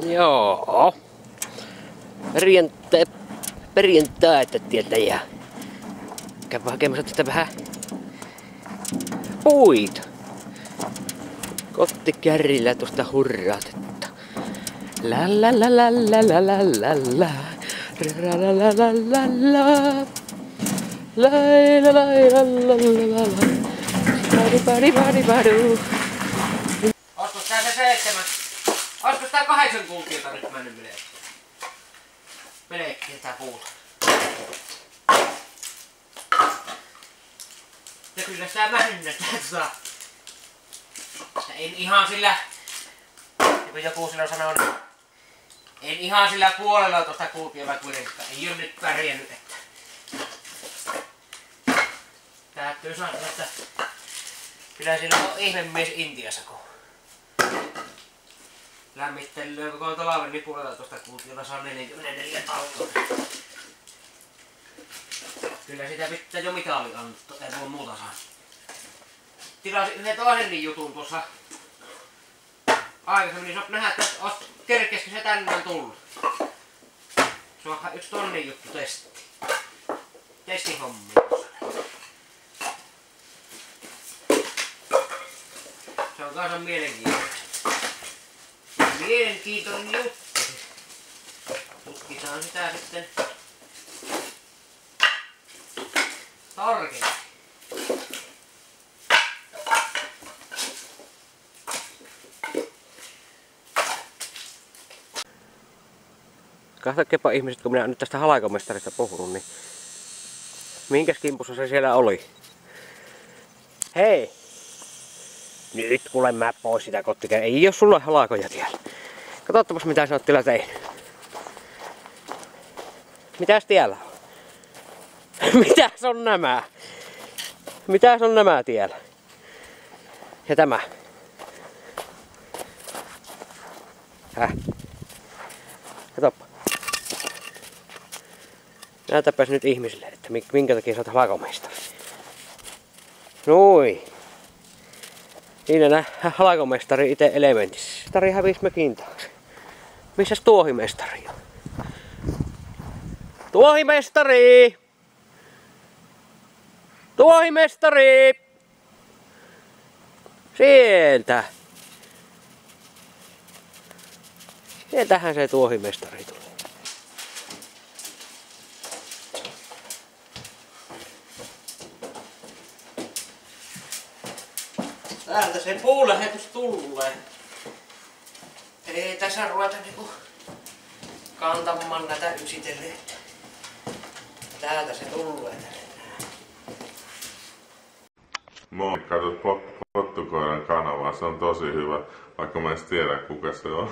Joo. Perjantai, perjantaita tietä ja käy hakemassa tätä vähän puita. Kottikärrillä tuosta hurraatetta. La la la la la la la la la. La la la la la la. La la la la la la. Pari pari pari tää se seitsemän? Olisiko tää kahdeksan kulkiota nyt mennyt melkein? Melkein tää puulla. Ja kyllä sitä vähennetään tota. En ihan sillä, kuin joku silloin sanoi, niin en ihan sillä puolella tuosta kulkieva kuitenkaan. Ei ole nyt pärjännyt, että täytyy sanoa, että kyllä siinä on ihmemies Intiassa, kun lämmittelee koko talven nipulla tuosta kuutiota saa 44 taukoa. Kyllä sitä pitää jo mitali antaa, ei voi muuta saa. Tilasin yhden toisen jutun tuossa aikaisemmin, niin nähdä, että kerkesikö se tänään tullut. Se on yksi tonni juttu testi. Testihommi. Se on kanssa mielenkiintoinen. Mielenkiintoinen juttu. Tutkitaan sitä sitten tarkemmin. Kahtakepa ihmiset, kun minä nyt tästä halakomestarista puhunut, niin minkäs kimpussa se siellä oli? Hei! Nyt kuule mä pois sitä kottikää. Ei oo sulla halakoja tiellä. Katsottapas mitä sä oot tiellä tehnyt. Mitäs tiellä on? Mitäs on nämä? Mitäs on nämä tiellä? Ja tämä. Häh? Katoppa. Näytäpäs nyt ihmisille, että minkä takia sä oot halakomestari. Nui. Siinä nää halakomestari itse elementissä. Stari hävisi mökin taakse. Missäs tuohimestari on? Tuohimestari! Tuohimestari! Sieltä! Sieltähän se tuohimestari tulee. Täältä se puulähetys tulee. Ei tässä ruveta niinku kantamaan näitä yksitellen. Täältä se tulee Moi, katsot Pottukoiran kanavaa, se on tosi hyvä, vaikka mä en tiedä kuka se on.